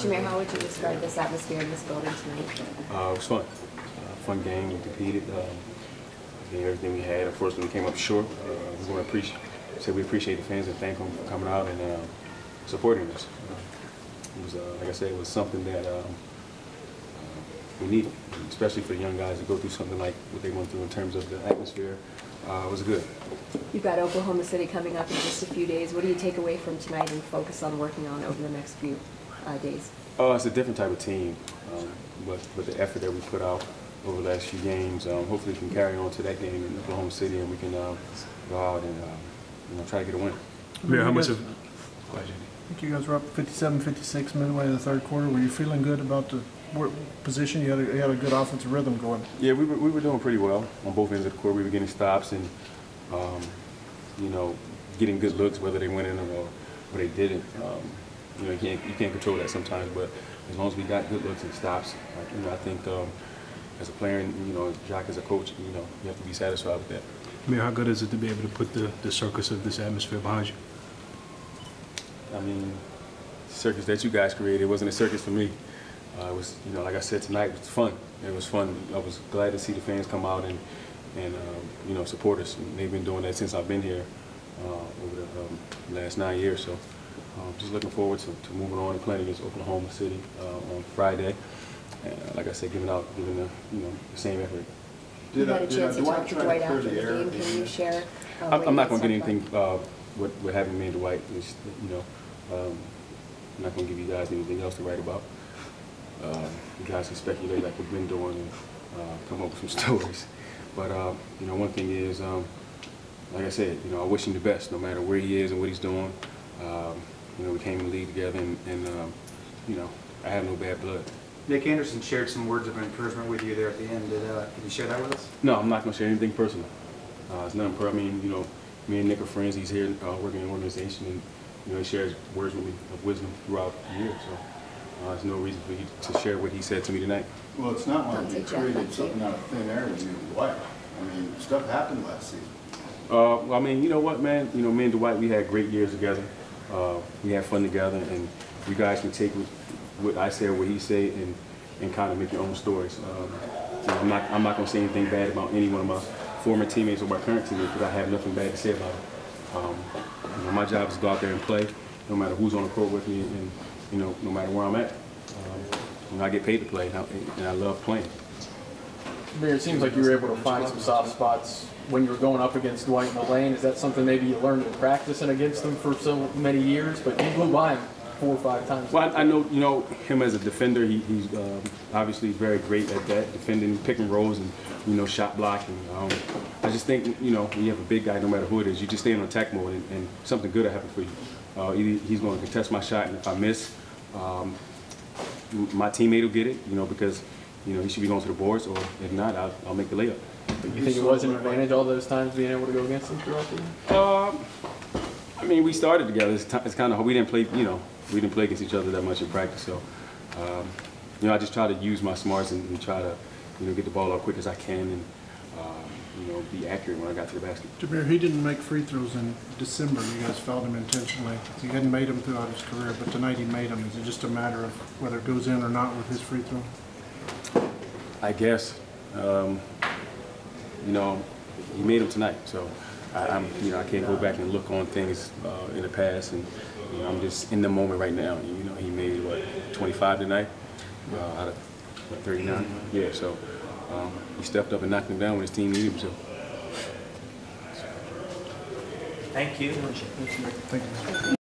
How would you describe this atmosphere in this building tonight? Uh, it was fun. Uh, fun game. We competed. Um, gave everything we had. Unfortunately, we came up short. Uh, we want to appreciate. Say we appreciate the fans and thank them for coming out and um, supporting us. Uh, it was, uh, like I said, it was something that um, uh, we needed, especially for the young guys to go through something like what they went through in terms of the atmosphere. Uh, it was good. You've got Oklahoma City coming up in just a few days. What do you take away from tonight and focus on working on over the next few uh, days? Oh, it's a different type of team, um, but but the effort that we put out over the last few games, um, hopefully, we can carry on to that game in Oklahoma City, and we can um, go out and um, you know try to get a win. Mayor, how much You of, guys- go ahead, I think you guys were up 57, 56 midway in the third quarter. Were you feeling good about the position? You had a, you had a good offensive rhythm going. Yeah, we were, we were doing pretty well on both ends of the court. We were getting stops and, um, you know, getting good looks, whether they went in or, or they didn't. Um, you know, you can't, you can't control that sometimes, but as long as we got good looks and stops, uh, you know, I think um, as a player and, you know, Jacque as a coach, you know, you have to be satisfied with that. Mayor, how good is it to be able to put the, the circus of this atmosphere behind you? I mean, the circus that you guys created wasn't a circus for me. Uh, it was, you know, like I said tonight, it was fun. It was fun. I was glad to see the fans come out and, and um, you know, support us. And they've been doing that since I've been here uh, over the um, last nine years. So, um, just looking forward to, to moving on and playing against Oklahoma City uh, on Friday. And uh, like I said, giving out, giving the, you know, the same effort. You Did, uh, had a did, chance to Dwight talk to Dwight after the air game. Can you share? uh, I'm, I'm not going to get anything uh, what, what happened to me and Dwight. Is, you know, um, I'm not going to give you guys anything else to write about. Uh, you guys can speculate like we've been doing and uh, come up with some stories. But uh, you know, one thing is, um, like I said, you know, I wish him the best, no matter where he is and what he's doing. Um, you know, we came in the league together, and, and um, you know, I have no bad blood. Nick Anderson shared some words of encouragement with you there at the end. Did, uh, can you share that with us? No, I'm not going to share anything personal. Uh, it's nothing. Per- I mean, you know, me and Nick are friends. He's here uh, working in an organization, and you know, he shares words with me of wisdom throughout the year. So uh, there's no reason for you to share what he said to me tonight. Well, it's not like Don't you take created something out of thin air with you and Dwight. I mean, stuff happened last season. Uh, well, I mean, you know what, man? You know, me and Dwight, we had great years together. Uh, we had fun together, and you guys can take what, I say or what he say and, and kind of make your own stories. Um, know, I'm not, I'm not going to say anything bad about any one of my former teammates or my current teammates because I have nothing bad to say about them. Um, you know, my job is to go out there and play, no matter who's on the court with me, and you know, no matter where I'm at. Um, you know, I get paid to play, and I, and I love playing. It seems like you were able to find some soft spots when you were going up against Dwight in the lane. Is that something maybe you learned in practicing against him for so many years? But you blew by him four or five times. Well, I I know, you know, him as a defender, he, he's um, obviously very great at that, defending, pick and rolls and, you know, shot blocking. Um, I just think, you know, when you have a big guy, no matter who it is, you just stay in attack mode and, and something good will happen for you. Uh, he's going to contest my shot, and if I miss, um, my teammate will get it, you know, because, you know, he should be going to the boards, or if not, I'll, I'll make the layup. You think it was an advantage all those times being able to go against him throughout the year? Um, I mean, we started together. It's, it's kind of we didn't play, you know, we didn't play against each other that much in practice. So, um, you know, I just try to use my smarts and, and try to, you know, get the ball out quick as I can and, um, you know, be accurate when I got to the basket. Jameer, he didn't make free throws in December. You guys fouled him intentionally. He hadn't made them throughout his career, but tonight he made them. Is it just a matter of whether it goes in or not with his free throw? I guess, um, you know, he made them tonight. So, I, I'm, you know, I can't go back and look on things uh, in the past, and you know, I'm just in the moment right now. You know, he made what 25 tonight uh, out of what, 39. Yeah, so um, he stepped up and knocked him down when his team needed him to. Thank you. Thank you.